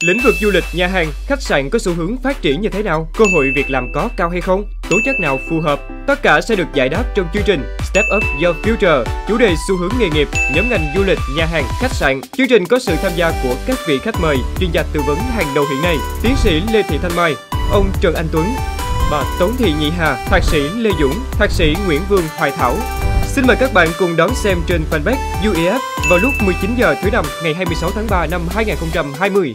Lĩnh vực du lịch, nhà hàng, khách sạn có xu hướng phát triển như thế nào? Cơ hội việc làm có cao hay không? Tố chất nào phù hợp? Tất cả sẽ được giải đáp trong chương trình Step Up Your Future, chủ đề xu hướng nghề nghiệp, nhóm ngành du lịch, nhà hàng, khách sạn. Chương trình có sự tham gia của các vị khách mời, chuyên gia tư vấn hàng đầu hiện nay, tiến sĩ Lê Thị Thanh Mai, ông Trần Anh Tuấn, bà Tống Thị Nhị Hà, thạc sĩ Lê Dũng, thạc sĩ Nguyễn Vương Hoài Thảo. Xin mời các bạn cùng đón xem trên fanpage UEF vào lúc 19 giờ thứ năm ngày 26 tháng 3 năm 2020.